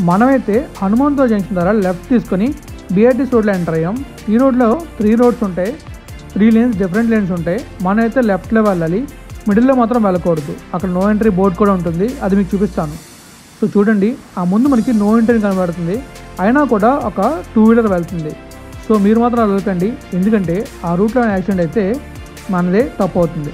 మనమైతే హనుమంతో జంక్షన్ ద్వారా లెఫ్ట్ తీసుకొని బీఆర్టీస్ రోడ్లో ఎంటర్ అయ్యాం. ఈ రోడ్లో త్రీ రోడ్స్ ఉంటాయి. త్రీ లేన్స్ డిఫరెంట్ లేన్స్ ఉంటాయి. మనమైతే లెఫ్ట్లో వెళ్ళాలి. మిడిల్లో మాత్రం వెళ్ళకూడదు. అక్కడ నో ఎంట్రీ బోర్డ్ కూడా ఉంటుంది. అది మీకు చూపిస్తాను. సో చూడండి ఆ ముందు మనకి నో ఎంట్రీ కనబడుతుంది. అయినా కూడా ఒక టూ వీలర్ వెళ్తుంది. సో మీరు మాత్రం వెళ్ళకండి. ఎందుకంటే ఆ రూట్లో యాక్సిడెంట్ అయితే మనదే తప్పు అవుతుంది.